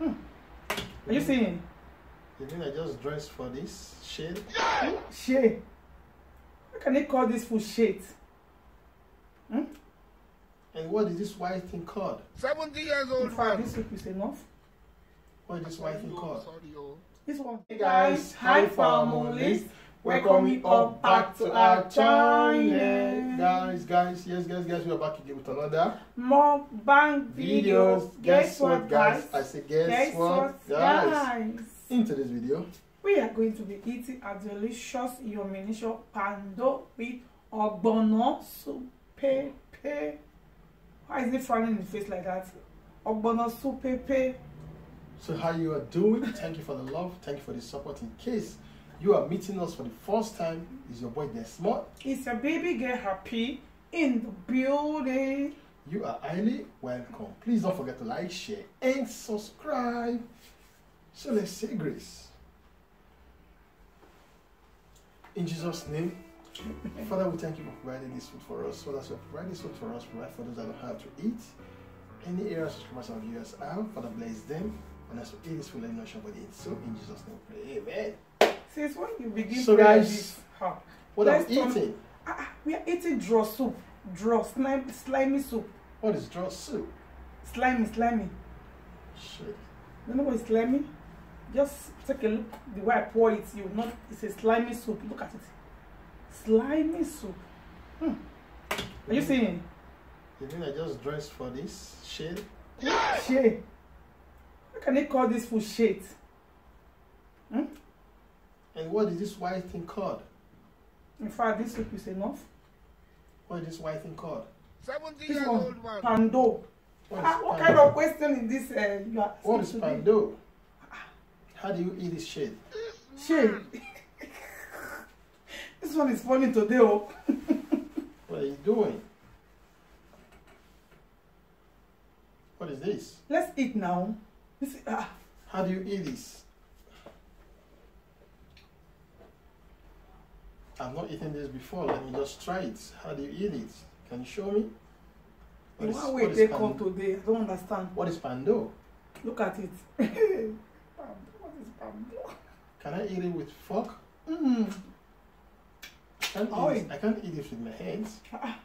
Are you seeing? You mean I just dressed for this shade? Shade. How can they call this food shade? Hmm? And what is this white thing called? 70 years In old fact, man. this soup is enough. What is this white thing called? sorry, oh. This one. Hey guys, hi families. Welcome you all back to our channel. Guys, guys, yes, guys, guys, we are back again with another More bang videos. Guess what, guys? I say guess, Guess what, what, guys? guys? In today's video, We are going to be eating a delicious yominisho pando with ogbono soup. Why is it frowning in the face like that? Ogbono soup so how you are doing? Thank you for the love. Thank you for the support. In case you are meeting us for the first time, is your boy Desmond. It's a baby girl happy in the building. You are highly welcome. Please don't forget to like, share, and subscribe. So let's say grace. In Jesus' name, Father, we thank you for providing this food for us. Father, so provide this food for us, provide for those that don't have to eat. Any areas subscribers and viewers have, Father, bless them. And as we eat this food, let not somebody eat. So in Jesus' name, pray. Amen. Since when you begin So, guys, huh? What turn- eating? Ah, ah, we are eating draw soup. Draw slimy, slimy soup. What is draw soup? Slimy, slimy. Shit. You know what is slimy? Just take a look. The way I pour it, you know it's a slimy soup. Look at it. Slimy soup. Hmm. Are you seeing? You mean I just dressed for this shade? Shade. How can they call this food shade? Hmm? And what is this white thing called? In fact, this soup is enough. What is this white thing called? 70 This years one, old man. pando. What is Ah, what pando? kind of question is this? Uh, you are What is today? pando? How do you eat this shit? Shade. this one is funny today, oh. What are you doing? What is this? Let's eat now. This, ah, How do you eat this? I've not eaten this before. Let me just try it. How do you eat it? Can you show me? the What is, one way what is they come today, I don't understand. what is pando? Look at it. Pando, what is pando? Can I eat it with fork? Mm. I can't, Oi. eat, it- I can't eat it with my hands. Ah,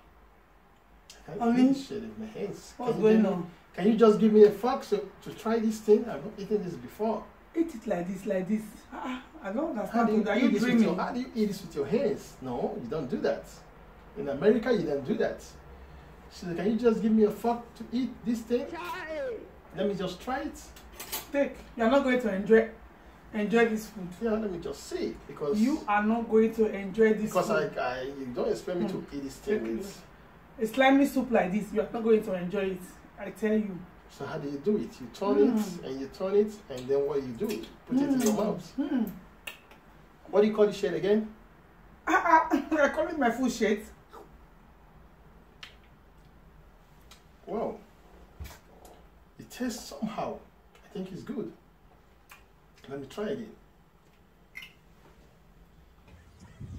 I can't I eat mean, this shit with my hands. what's Can you going on? Can you just give me a fork so, to try this thing? I've not eaten this before. Eat it like this, like this. Ah, I don't understand. How understand. do you, today. Are eat you this dreaming? your, how do you eat this with your hands? No, you don't do that. In America, you don't do that. So can you just give me a fork to eat this thing? Let me just try it. Take. You are not going to enjoy enjoy this food. Yeah, let me just see because You are not going to enjoy this because food. I, I you don't expect me to eat this thing Take it. A slimy soup like this, you are not going to enjoy it. I tell you. So how do you do it? You turn Mm. it and you turn it and then what you do? Put it in your Mm. mouth. Hmm. What do you call the shade again? Ah, ah, I call it my food shade. Wow. It tastes somehow. I think it's good. Let me try again.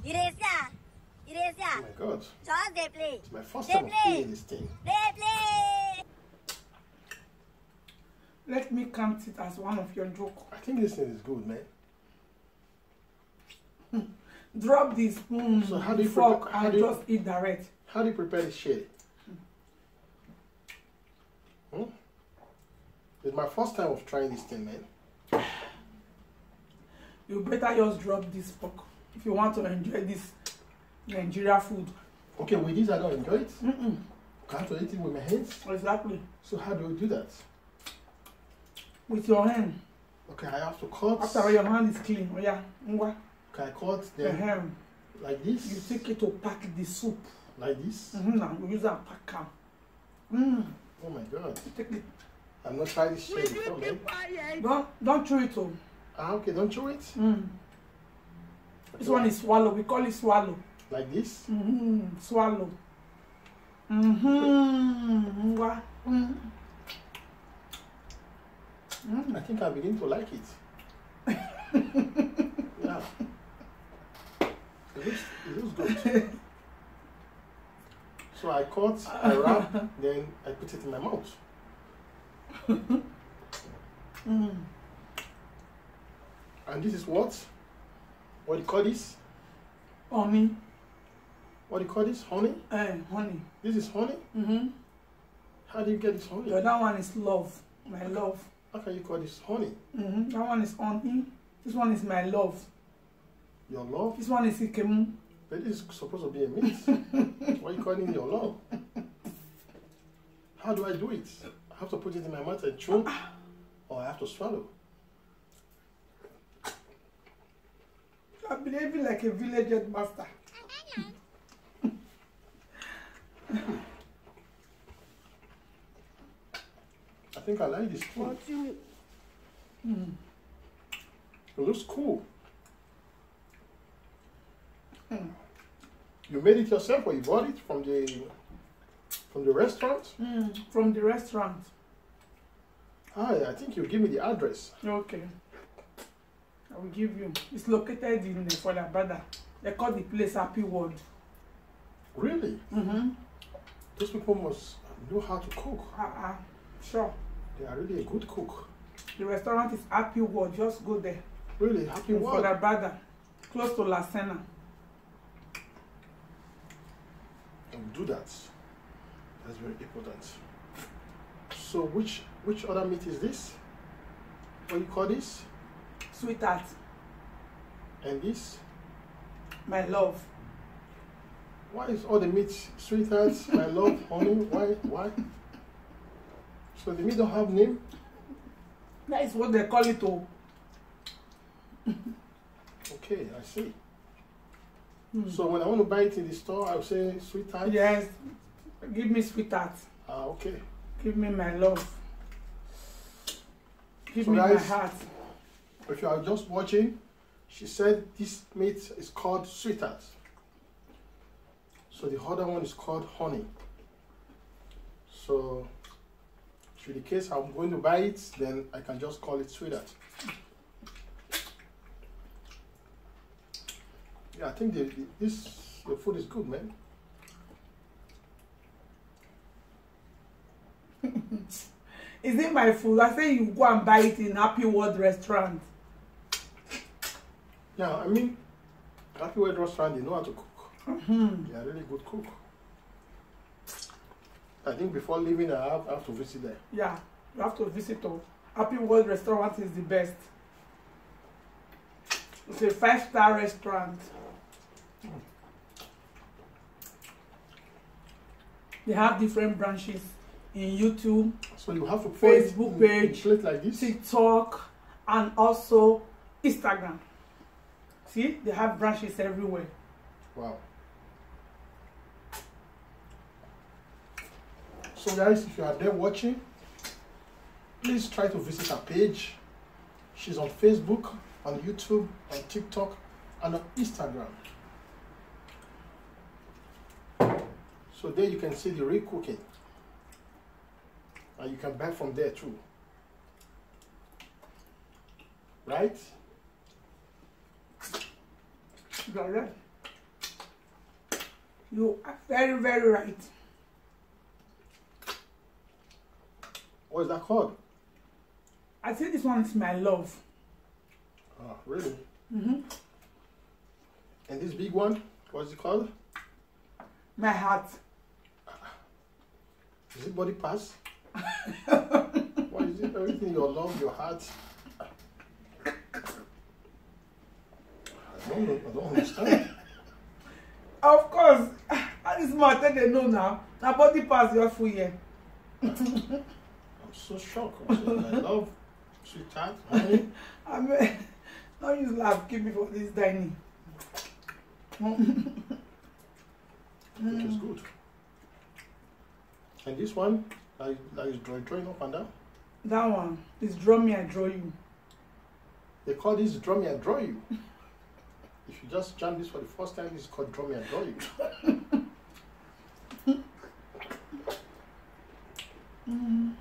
Iresia, Oh Iresia, my god. just they play, It's my first They time of play. eating this thing. they play. Let me count it as one of your joke. I think this thing is good, man. Drop the spoon, So how do you fork, how and do you- just eat direct. How do you prepare the shade? Hmm? It's my first time of trying this thing, man. You better just drop this fork if you want to enjoy this Nigeria food. Okay, with this I don't enjoy it. Mm-mm. I have to eat it with my hands. Exactly. So how do we do that? With your hand. Okay, I have to cut. After your hand is clean. Oh, yeah. Ngwa. Can I cut The them hand. like this? You take it to pack the soup. Like this? Mm-hmm. Now you use that pack am. Mm. Oh my god. Take it. I've not tried this shade before, man. Don't don't chew it. Oh. Ah, okay, don't chew it. Mm. This one is swallow. We call it swallow. Like this? Mm-hmm. Swallow. Mm-hmm. Ngwa. Mm. I think I begin to like it. yeah. It looks, it looks good. So I cut, I wrap, then I put it in my mouth. Mm. And this is what? What do you call this? Honey. What do you call this? Honey? Eh, honey. This is honey? Mm-hmm. How do you get this honey? The other one is love. My love. How can you call this honey? Mm-hmm. That one is honey. This one is my love. Your love? This one is ikemu. But this is supposed to be a meat. Why are you calling it your love? How do I do it? I have to put it in my mouth and chew? Or I have to swallow? I'm behaving like a village headmaster. think I like this food. Mm. It looks cool. Mm. You made it yourself or you bought it from the from the restaurant? Mm. From the restaurant. Ah, I think you give me the address. Okay. I will give you. It's located in Fodabada. They call the place Happy World. Really? Mm-hmm. Those people must know how to cook. Uh-uh. Sure. They are really a good cook. The restaurant is Happy World. Just go there. Really happy In work. Fodabada. Close to La Sena. Will do that. That's very important. So which which other meat is this? What do you call this? Sweetheart. And this? My love. Why is all the meat sweetheart, my love, honey? Why why? So the meat don't have name? That is what they call it. Oh. Okay, I see. Mm. So when I want to buy it in the store, I'll say sweetheart. Yes. Give me sweetheart. Ah, okay. Give me my love. Give So me my guys- heart. If you are just watching, she said this meat is called sweetheart. So the other one is called honey. So, should the case I'm going to buy it, then I can just call it sweetheart. Yeah, I think the, the, this the food is good, man. Is it my food? I say you go and buy it in Happy World restaurant. Yeah, I mean, Happy World Restaurant, they know how to cook. Mm-hmm. They are really good cook. I think before leaving, I have, I have to visit there. Yeah, you have to visit. Oh. Happy World restaurant is the best. It's a five star restaurant. They have different branches in YouTube, So you have a Facebook page, like this. TikTok, and also Instagram. See, they have branches everywhere. Wow. So guys, if you are there watching, please try to visit her page. She's on Facebook, on YouTube, on TikTok, and on Instagram. So there you can see the real cooking. And you can buy from there too. Right? You are right. You are very, very right. What is that called? I think this one is my love. Oh, really? hmm And this big one, what is it called? My heart. Is it body parts? Why is it everything your love, your heart? I don't know, I don't understand. Of course, that is more than they know now. Na body pass your full year. So shocked. I love sweetheart, honey. I mean, don't use laugh, keep me for this dining. I think it's good. And this one, that is, that is drawing, drawing up and down. That one is draw me, I draw you. They call this draw me I draw you. If you just jam this for the first time, it's called draw me I draw you. And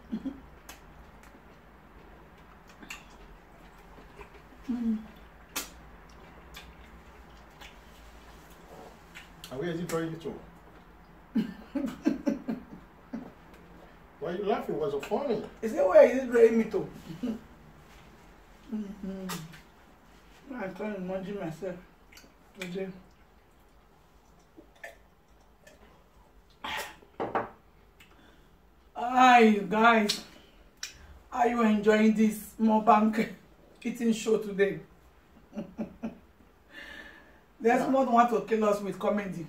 where is he drawing it to? Why are you laughing? Was it funny? He said, where is it drawing me to? I can't imagine myself today. Hi guys, are you enjoying this mukbang eating show today? There's Yeah. want to kill us with comedy.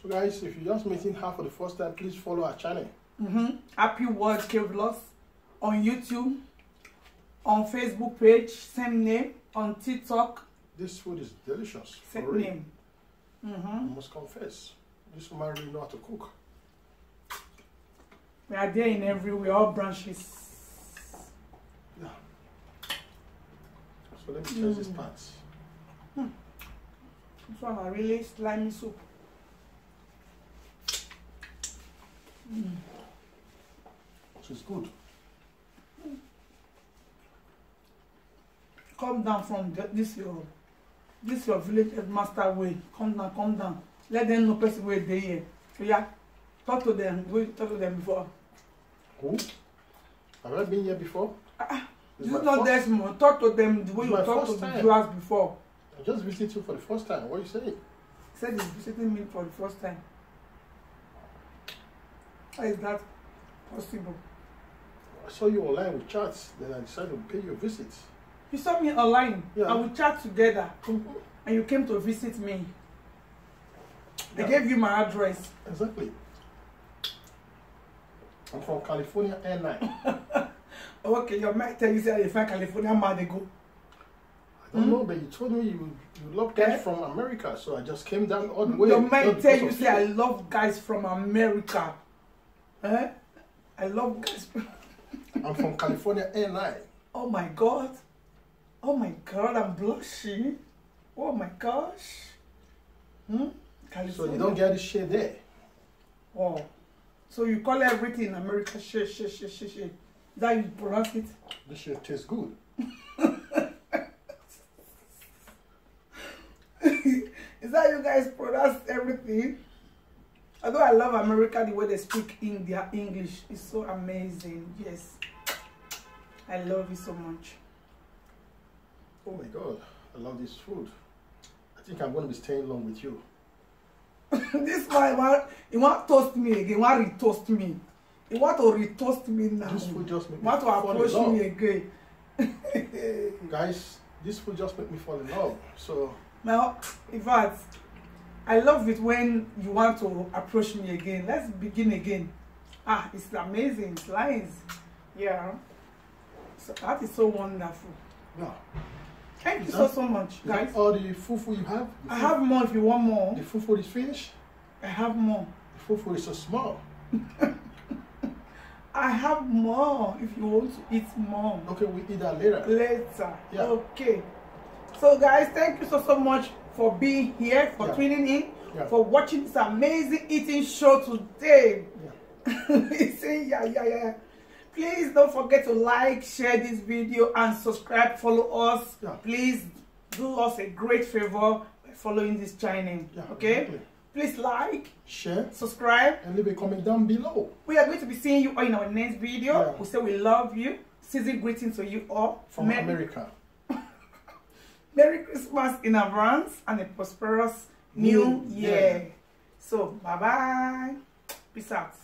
So guys, if you're just meeting her for the first time, please follow our channel. Mm-hmm. Happy World K Vlogs on YouTube, on Facebook page, same name, on TikTok, This food is delicious. Same name. I Mm-hmm. must confess. This woman really know how to cook. We are there in everywhere, all branches. Yeah. So let me test this Mm. part. This one are really slimy soup. Mm. So it's good. Come down from the, this your this your village headmaster way. Come down, come down. Let them know person where they here. So yeah, talk to them. We talk to them before. Who? Have I been here before? Ah, This This is not Desmond. Talk to them the way you talk to first the time. viewers before. I just visited you for the first time. What you saying? He said he's visiting me for the first time. How is that possible? I saw you online with chats, then I decided to pay you a visit. You saw me online Yeah. and we chat together and you came to visit me. I Yeah. gave you my address. Exactly. I'm from California Airline. Okay, your mate tell you say find California man they go. I don't Hmm? know, but you told me you you love guys from America, so I just came down all the way. Your mate tell you say I love guys from America. Eh? I love guys. I'm from California Airline. Oh my god. Oh my god, I'm blushing. Oh my gosh. Hmm? So you don't get this shit there. Oh. So you call everything in America shit, shit, shit, shit, shit. Is that you pronounce it? This shit tastes good. Is that you guys pronounce everything? Although I love America, the way they speak in their English is so amazing. Yes. I love it so much. Oh my god, I love this food. I think I'm gonna be staying long with you. this guy want he want toast me again, want retoast me. He want to retoast me now. This food just make He me want to approach me again. Guys, this food just make me fall in love. So Now, in fact, I love it when you want to approach me again. Let's begin again. Ah, it's amazing. It's nice. Yeah. So that is so wonderful. yeah. Thank you Is so so much, Is guys. all the fufu you have? I have more if you want more. the fufu is finished. I have more. The fufu is so small. I have more if you want to eat more. Okay, we eat that later. later. Yeah. Okay. So guys, thank you so so much for being here, for Yeah. tuning in, Yeah. for watching this amazing eating show today. Yeah. Yeah, yeah, yeah. Please don't forget to like, share this video, and subscribe. Follow us. Yeah. Please do us a great favor by following this channel. Yeah. okay. exactly. Please like, Share subscribe. and leave a comment down below. We are going to be seeing you all in our next video. Yeah. We say we love you. Season greetings to you all. From Merry- America. Merry Christmas in advance and a prosperous New New Year. Year. So, bye bye. Peace out.